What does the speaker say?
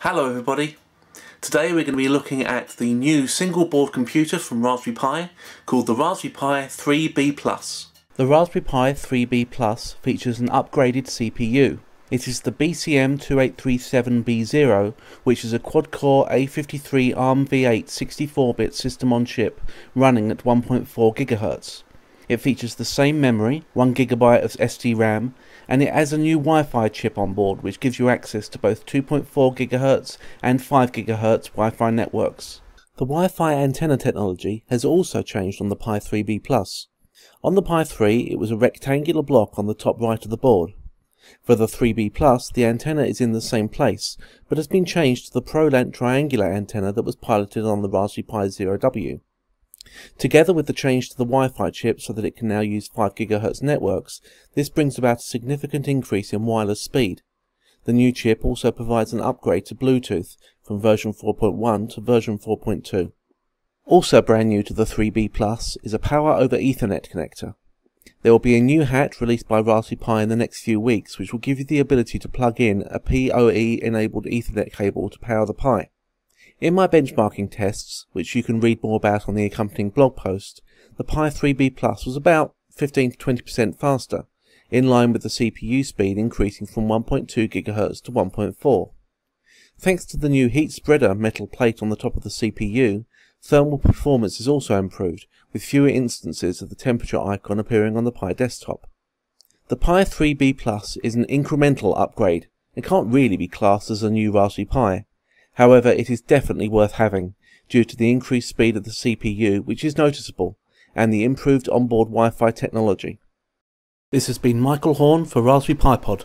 Hello everybody. Today we're going to be looking at the new single board computer from Raspberry Pi called the Raspberry Pi 3B+. The Raspberry Pi 3B Plus features an upgraded CPU. It is the BCM2837B0, which is a quad-core A53 ARM v8 64-bit system on chip running at 1.4 GHz. It features the same memory, 1GB of SD RAM, and it has a new Wi-Fi chip on board which gives you access to both 2.4 GHz and 5 GHz Wi-Fi networks. The Wi-Fi antenna technology has also changed on the Pi 3B Plus. On the Pi 3 it was a rectangular block on the top right of the board. For the 3B Plus the antenna is in the same place but has been changed to the ProAnt triangular antenna that was piloted on the Raspberry Pi Zero W. Together with the change to the Wi-Fi chip so that it can now use 5 GHz networks, this brings about a significant increase in wireless speed. The new chip also provides an upgrade to Bluetooth from version 4.1 to version 4.2. Also brand new to the 3B Plus is a Power over Ethernet connector. There will be a new hat released by Raspberry Pi in the next few weeks which will give you the ability to plug in a PoE enabled Ethernet cable to power the Pi. In my benchmarking tests, which you can read more about on the accompanying blog post, the Pi 3B Plus was about 15 to 20% faster, in line with the CPU speed increasing from 1.2 GHz to 1.4. Thanks to the new heat spreader metal plate on the top of the CPU, thermal performance is also improved, with fewer instances of the temperature icon appearing on the Pi desktop. The Pi 3B Plus is an incremental upgrade and can't really be classed as a new Raspberry Pi, However, it is definitely worth having, due to the increased speed of the CPU, which is noticeable, and the improved onboard Wi-Fi technology. This has been Michael Horne for Raspberry Pi Pod.